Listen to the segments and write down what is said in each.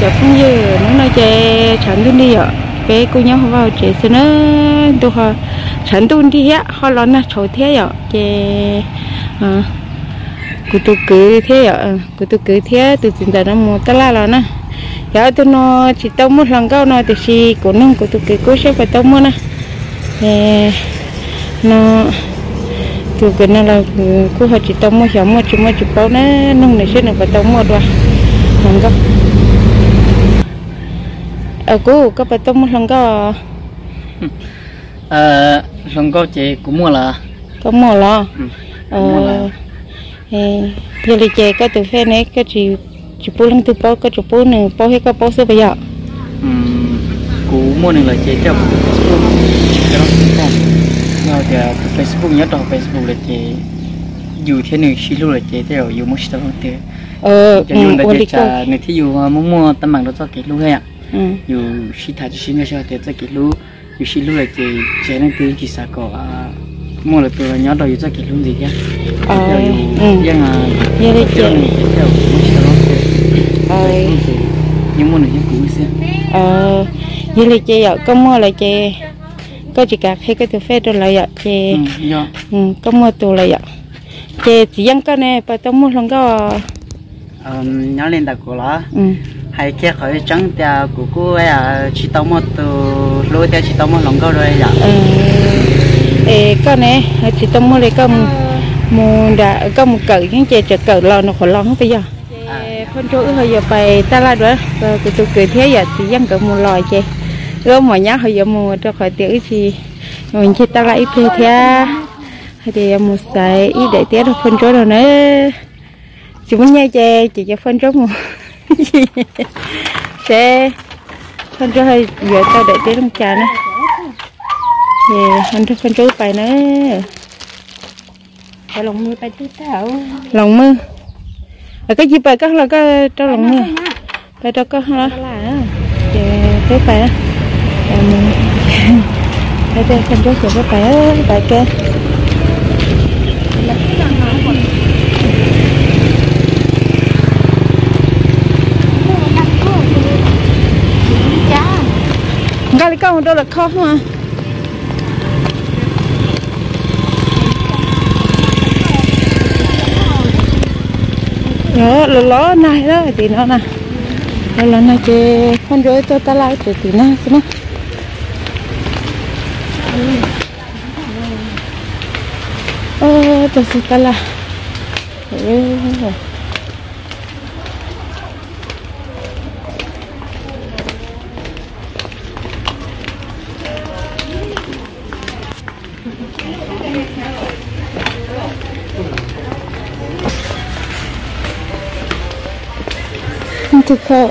chợ cũng như nó nói chè chẳng tuần đi ạ. Bé cô nhau vào chè xin nó tôi họ chẳng tuần đi á, họ lo na chỗ thế ạ. Chè ờ, à cụ tôi cứ thế ạ. Ờ, cô tôi cứ thế từ từ từ nó mua tất là nè. Dạ, Giờ tôi nó chỉ tao muốn lần cao nó thì chỉ của nó cô tôi cứ cố sẽ phải tao muốn nè. Nó từ cái này là cô họ chỉ tao mua hiểu mua, chỉ mua, chỉ bao nè. Nông này sẽ được phải tao mua rồi lần cao cô có phải tao mua lần cao ờ xong có chị cũng mua là có mua Ừ, ờ giờ là chơi có từ phe này có chỉ chỉ bố lăng từ bao có chỉ bố nữa bao hết có bao số bây giờ. Ừm, cũng mua này là chị theo Facebook. Cho nó không. Nhau thì Facebook nhớ trong Facebook là chị dù thế này xí luôn là chị theo dù mất sao thế ờ cho ừ là chị trả này thì dù mà muốn mua tấm bằng đó cho chị luôn hay ạ? ừ dù xí thà xí nữa sao thì cho chị luôn dù xí luôn là chị chị nó cứ chỉ sao có à mua là từ nhớ đầu cho chị luôn gì nhá. Ờ dù ừ. à chị. mất sao thế ờ. Nhưng mua này cũng cũ xưa ờ. Giờ là chơi ở có mua là chơi có chỉ cả khi có từ phe rồi lại ạ ừ do. Ừ có mua tù lại ạ. Chơi chỉ dân cái này bà tao mua lần có um, nhớ lên đặt lá ừ hay kia khỏi trắng tia của cô ấy à chỉ tao một từ lối tia chỉ tao một lòng câu rồi dạ ê cái này chỉ tao mua lại có mua đã có một cỡ những chơi chờ cỡ lo nó khỏi lo không bây giờ? Phân chỗ hơi giờ bài ta la đó rồi cái tụi cười thế giờ thì dân cỡ một lòi chơi rồi mọi nhá hơi giờ mua cho khỏi tiếng gì mình chỉ ta lại ít thế thì một sai ít để tiếc được phân chỗ rồi nữa. Chỉ muốn nghe chơi chỉ cho phân chỗ một sẽ phân chỗ hơi giờ tao để tiếc trong trà nữa. Thì phân chỗ phân chỗ bài nữa. Phải lòng mưa tay chút tao. lòng mưa. Ở cái gì bài các là cái cho lòng mưa. Bài cho có hả? Thì cái bài á cái đây không có sự cái bài á bài kia cái này đâu là khó mà. Đó là ló này đó, thì nó nè. Đó là nó chơi con rối tôi ta lại thì thì nó xem nó ờ tôi sẽ ta là thực sự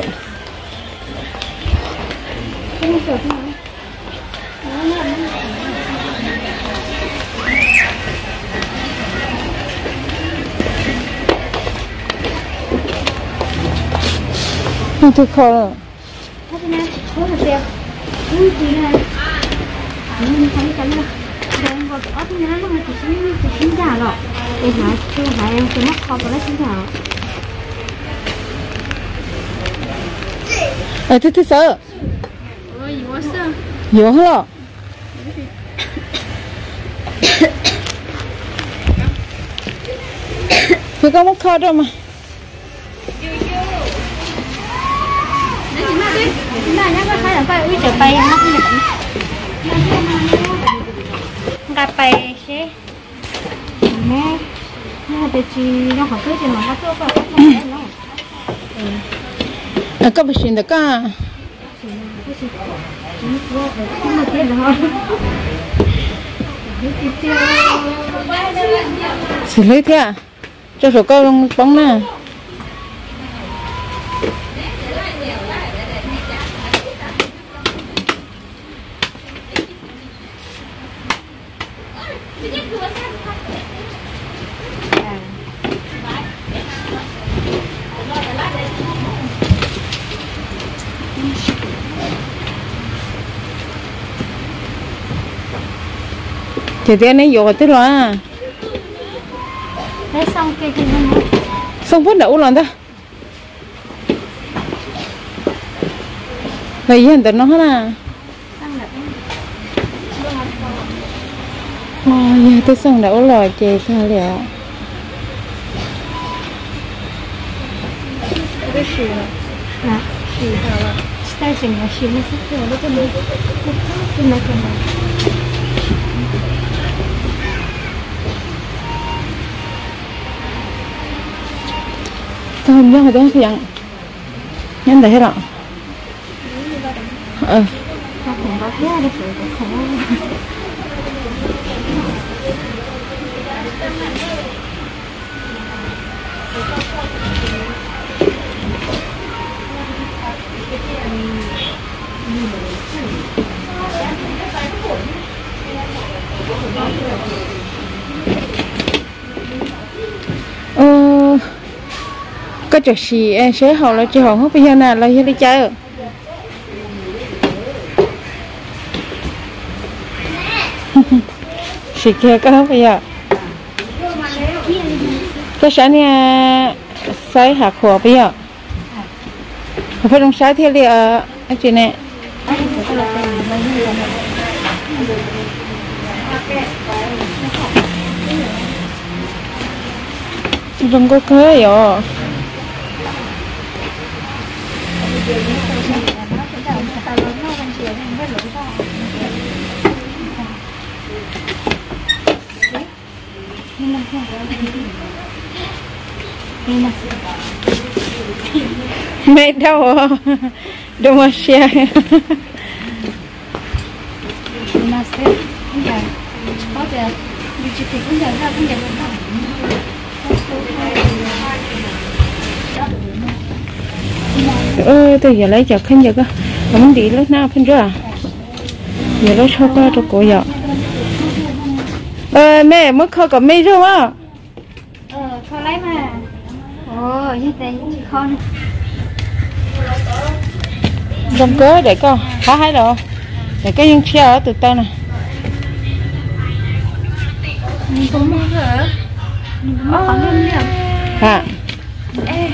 không thực sự Thôi nè, thôi là đẹp. Nè. Không cắn đâu. Đang vào ớt nè, nó chỉ xin giả. Để hả, chưa hả em cái mắt khó lấy xin giả. Ờ thế thực sự Ôi, gì quá sao? nhiều hơn rồi Tôi có một kho đâu mà Nah, nhá, có phải là phải uy trở bay nó không được. Gặp bay sẽ à có bác sĩ được cả Nhưng mà thế xử lý thế à? Cho số câu bóng nè. Thì thế này vô tới à Thế xong kia kia xong phút đậu lần ta lấy hiện tại nó hết à Ồ, giờ tôi xong đã lò chè thôi liệu là chỉ là tay chỉnh là chỉ là sức khỏe đó cái này cái này cái này tôi không nhớ tôi không nhận nhân đấy rồi ờ nó không chợ xì em sẽ học là chị hồng không bây giờ nào là đi chơi chị kia có không bây giờ. Cái sáng này sấy hạt khổ bây giờ. Phải đông sấy thế li ở ờ, anh chị nè. Không có khơi rồi mẹ đâu? À? đâu mà xe bây giờ có thể đi chụp thì cũng giờ ra cũng giờ ra ơ tôi giờ lấy chợ khăn giờ cơ. Không đi lúc nào khăn chưa à? giờ lấy cho qua cho cổ giờ ờ mẹ mất khó có mấy rồi á. Ờ khó lấy mà. Ồ như thế khó này. Trong cớ để con phá hai rồi để cái những xe ở từ tao này. Mình cũng mua hả mình khoảng năm điểm hả? Ê,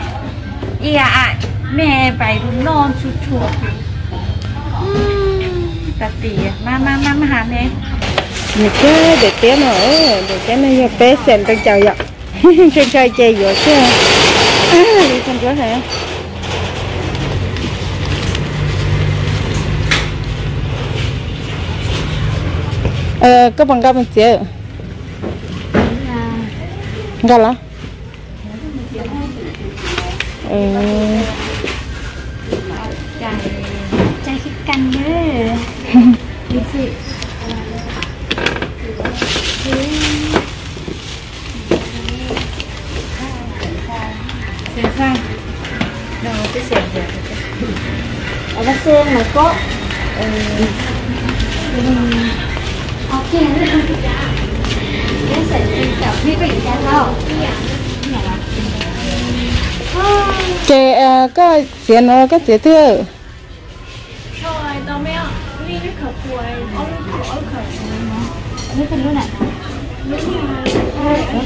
dạ, mẹ phải đúng non chút chút. Tà tỉ, ma ma ma ma hả mẹ? Để cái để té nữa để cái này giờ té xem tao chào vậy. Trên chơi chơi rồi chứ. À, đi trong cửa hả? Ờ có bằng gạo bằng chế gạo lá ờ. Trái cái canh nữa đi chị Xem sao? Đâu, cái xem kìa. ở bác xương mà có ok cái dây chọc biết có gì ra đâu chế ờ, có tiền nó có tiền thưa biết cái luôn này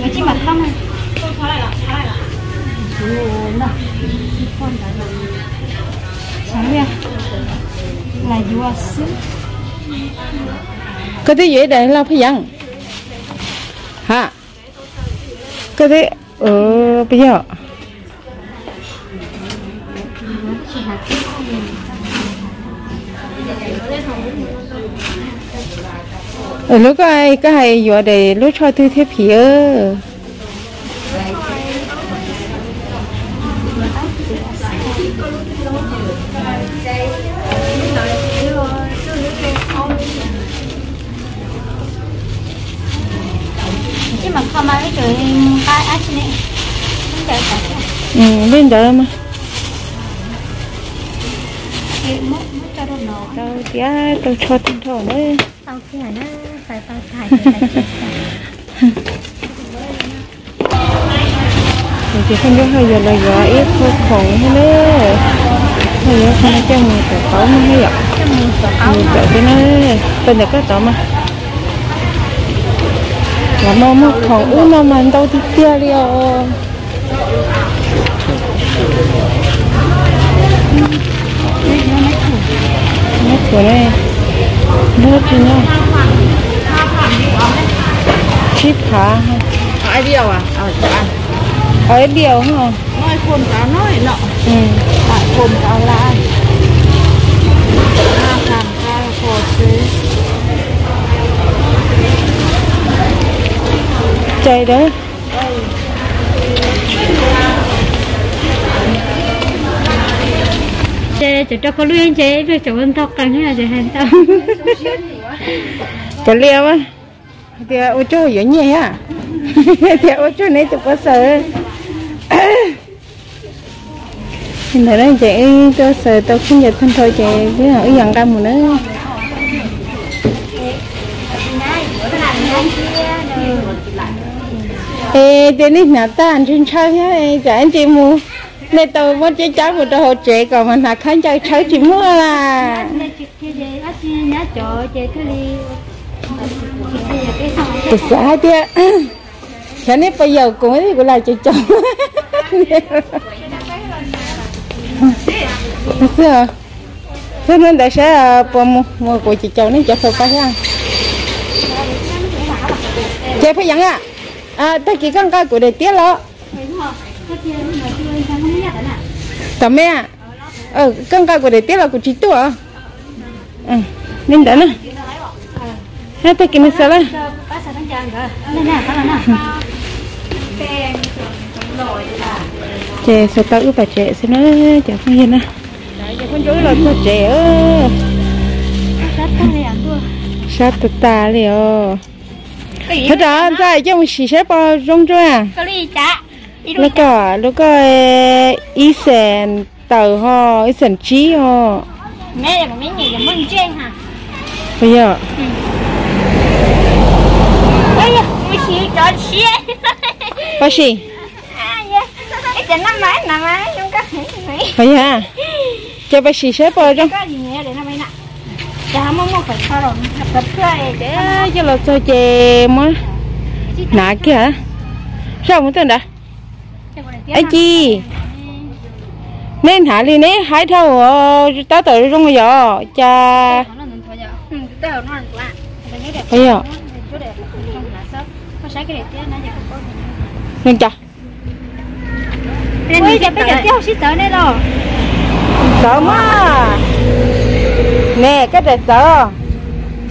cái chi mặt không này Ồ, nào. Con đã là sáng ra là vua sứ cái thứ gì đây là phải dặn. Hả? Cái thứ ờ ừ, bây giờ. Chỉ hạt lúc cái cái hay vừa để lúc cho thư thế phía này không chờ cả ừ bên đó mà Tao mất mất cho tía tôi cho tin thôi đấy Tao kia nó phải phải phải thì phải chỉ không biết hơi giờ là gọi ít thôi khổng thế đấy hơi giờ không cho người tổ tấu mà hay ạ người tổ thế đấy bên này có tổ mà là mà mà khổng u nó mà đâu thì tia liao nó nó thủ chị nhá chip hả? Ai điều à? Cho ăn ở điều hả nói phun cáo nói nọ. Ừ. Phun cáo là à làm ra phô chứ chạy đấy chế cho cho có luyện chế rồi cho anh thọc cần thế là hành tao. Có liều á thì ô tô giống như á. Thì ô tô này tụi có sợ. Thì này đang chạy tôi sợ tôi không nhật thân thôi chạy cái ở dần cam một nữa ê, tên này nạp ta, anh trên chơi á ê chả anh chị mua. Nên tôi muốn chơi cháu một đồ trẻ còn mà là khán chơi, cháu chỉ mua là. Nên chị kia chế chị nhá cho chế cái đi chị kia cái xong bây giờ cũng ấy cũng là chị chồng Thế Thế nên tại sẽ ờ, bỏ mua mua của chị chồng nên cho phải phải ăn chị phải dẫn à? À ta chỉ con coi của để tiết lo cái kia không biết nè tầm mẹ à? Ờ con coi của để tiết là của chị tu à ừ nên đã nè hết ta kia nó sao lên chè sao sẽ đang rồi nè nè sẽ tao ướp bà chị sẽ nó, chè không yên à con chú là cho chị ơ rất sát ta liền thật ra tại cho mình xí xếp bao rong rồi à? Lúc có lúc có ý sen tàu ho ý sen chí ho. Mẹ là mấy người là mừng trên hả? Bây giờ. Ôi da mình chỉ cho có gì mấy. Bây giờ cho bác sĩ xếp bao rong cho là cho chị mà nã kia hả sao muốn tên đã ấy chi nên hả đi nè hai thâu tao tới trong giờ cha bây giờ nên cha Nên bây giờ bây giờ tía học sĩ tới đây rồi. sợ mà nè cái đẹp sợ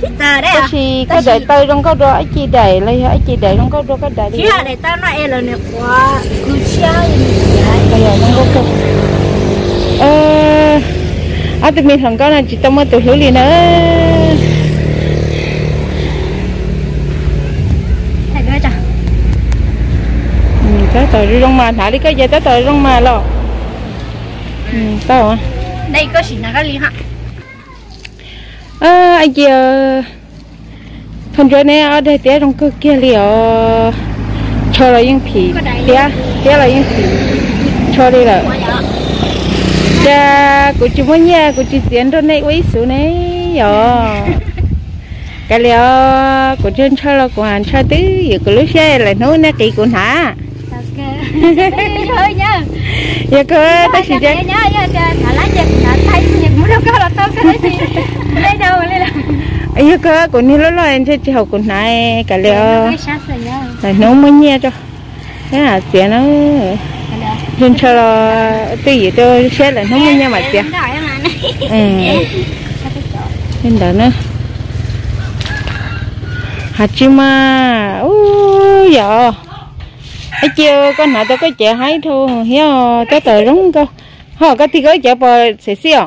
Sĩ tới đấy cái à? gì cái đẹp tơi trong có đồ ấy chi đầy lấy ấy chi đầy trong có đồ cái đầy đi Chỉ là để tao nói là nè quá. Cứ chơi. bây giờ có cái ờ à tụi mình thằng con là chỉ tao mới tụi hiểu liền nữa ừ, tới tờ đi trong mà thả đi cái gì tới tờ trong mà lo ừ tao à Đây có sĩ nào cái ly hả? À anh chị phần chỗ này ở đây té trong cái kia liệu cho là những phỉ té té là những phỉ cho đi là dạ. cha của chị muốn nhà của chị tiến trong này quý số này giờ cái liệu của trên cho là của anh cho tứ giờ của lúc xe là nói nè kỳ của hả. Thôi nha. giờ cơ ta chỉ thả lá chật giờ cơ ni lo lo anh chơi học của này cái liệu là nấu mới nhẹ cho. Thế là tiền nó nên cho là từ gì tôi sẽ là nấu mới nhẹ mà tiền này. nên đó nữa. Hạt chim mà ui giờ ấy chưa con nào tôi có trẻ hay thôi hiểu tới tờ rong cơ. Họ có thì có trẻ bò sẽ xíu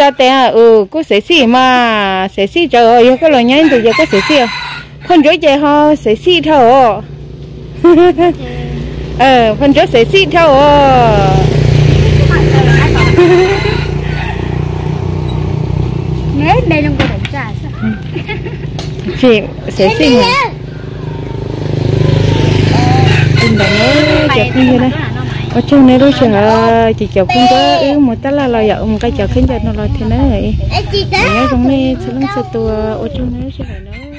cho té ừ có sẽ xí mà. Sẽ xí trời ơi có lời nhắn từ giờ có sẽ xí con rối trẻ họ sẽ xí thôi ờ con rối sẽ xí thôi Nếu đây không có động trả sao? chị sẽ xí mà. tin chợ cũng như đấy ở trong này đôi chợ chị chợ cũng có yếu một tá là lo dạo một cái chợ khiến cho nó lo thế này. Chị nhớ trong này sẽ lắm sẽ tua ở trong này sẽ phải nói